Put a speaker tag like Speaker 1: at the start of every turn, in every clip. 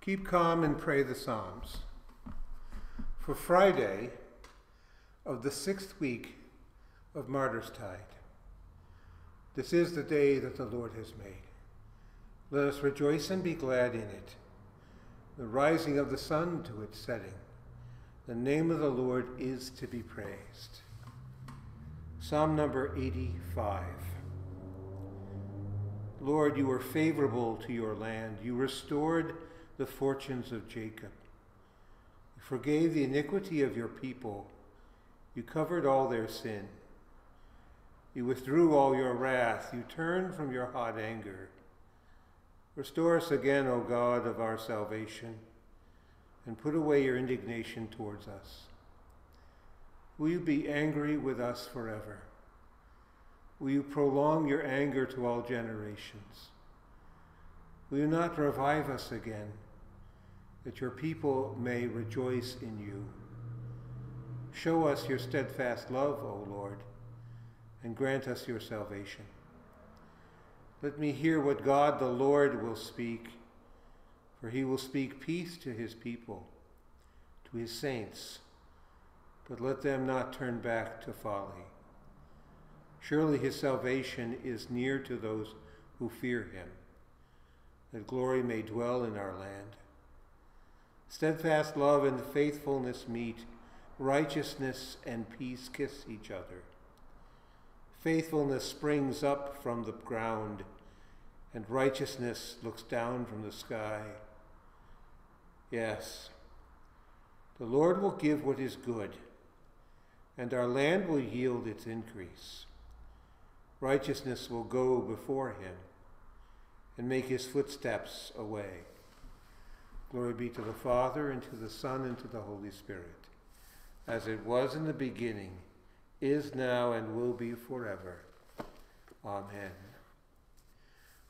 Speaker 1: Keep calm and pray the Psalms. For Friday of the sixth week of Martyrstide, this is the day that the Lord has made. Let us rejoice and be glad in it. The rising of the sun to its setting. The name of the Lord is to be praised. Psalm number 85. Lord, you were favorable to your land. You restored the fortunes of Jacob. You forgave the iniquity of your people. You covered all their sin. You withdrew all your wrath. You turned from your hot anger. Restore us again, O God of our salvation, and put away your indignation towards us. Will you be angry with us forever? Will you prolong your anger to all generations? Will you not revive us again, that your people may rejoice in you? Show us your steadfast love, O Lord, and grant us your salvation. Let me hear what God the Lord will speak, for he will speak peace to his people, to his saints, but let them not turn back to folly. Surely his salvation is near to those who fear him, that glory may dwell in our land. Steadfast love and faithfulness meet, righteousness and peace kiss each other. Faithfulness springs up from the ground, and righteousness looks down from the sky. Yes, the Lord will give what is good, and our land will yield its increase. Righteousness will go before him and make his footsteps a way. Glory be to the Father, and to the Son, and to the Holy Spirit, as it was in the beginning is now and will be forever. Amen.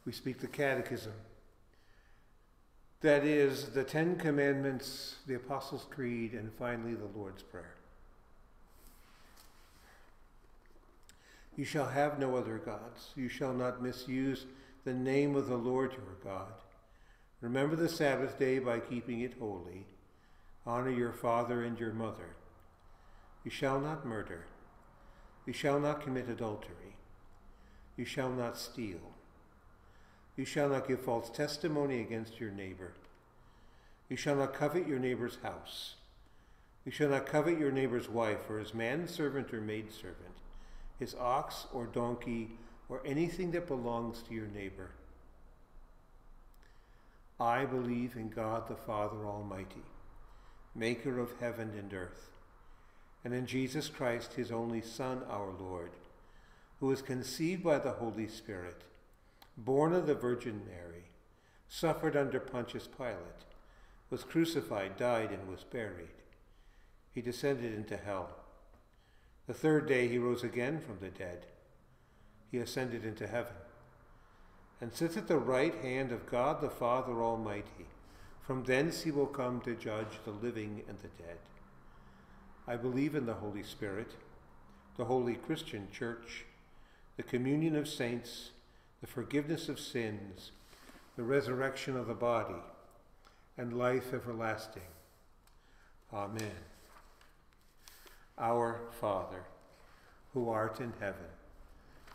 Speaker 1: We speak the Catechism. That is, the Ten Commandments, the Apostles' Creed, and finally the Lord's Prayer. You shall have no other gods. You shall not misuse the name of the Lord your God. Remember the Sabbath day by keeping it holy. Honor your father and your mother. You shall not murder. You shall not commit adultery. You shall not steal. You shall not give false testimony against your neighbor. You shall not covet your neighbor's house. You shall not covet your neighbor's wife, or his manservant or maidservant, his ox or donkey, or anything that belongs to your neighbor. I believe in God the Father Almighty, maker of heaven and earth and in Jesus Christ, his only Son, our Lord, who was conceived by the Holy Spirit, born of the Virgin Mary, suffered under Pontius Pilate, was crucified, died, and was buried. He descended into hell. The third day he rose again from the dead. He ascended into heaven and sits at the right hand of God the Father Almighty. From thence he will come to judge the living and the dead. I believe in the Holy Spirit, the holy Christian Church, the communion of saints, the forgiveness of sins, the resurrection of the body, and life everlasting. Amen. Our Father, who art in heaven,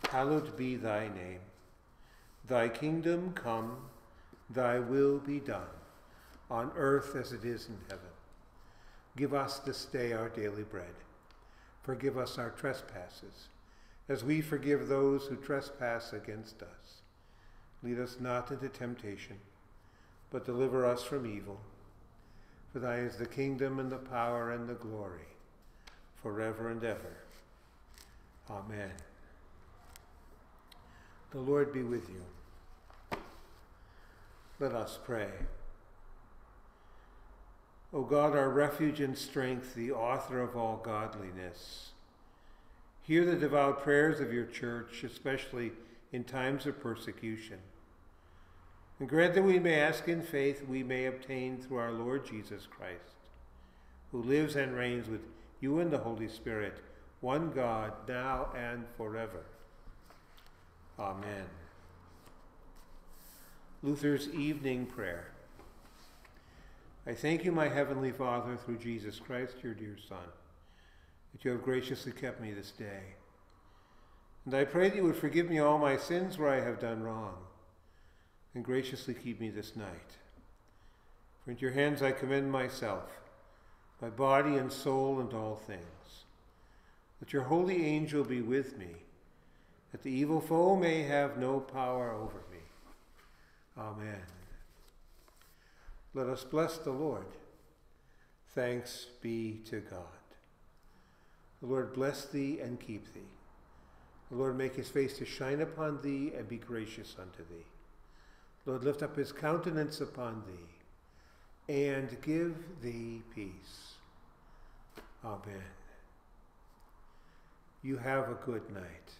Speaker 1: hallowed be thy name. Thy kingdom come, thy will be done, on earth as it is in heaven. Give us this day our daily bread. Forgive us our trespasses, as we forgive those who trespass against us. Lead us not into temptation, but deliver us from evil. For thine is the kingdom and the power and the glory, forever and ever. Amen. The Lord be with you. Let us pray. O God, our refuge and strength, the author of all godliness, hear the devout prayers of your church, especially in times of persecution. And grant that we may ask in faith we may obtain through our Lord Jesus Christ, who lives and reigns with you and the Holy Spirit, one God, now and forever. Amen. Luther's Evening Prayer. I thank you, my heavenly Father, through Jesus Christ, your dear Son, that you have graciously kept me this day. And I pray that you would forgive me all my sins where I have done wrong, and graciously keep me this night. For into your hands I commend myself, my body and soul and all things. That your holy angel be with me, that the evil foe may have no power over me. Amen. Let us bless the Lord. Thanks be to God. The Lord bless thee and keep thee. The Lord make his face to shine upon thee and be gracious unto thee. Lord lift up his countenance upon thee and give thee peace. Amen. You have a good night.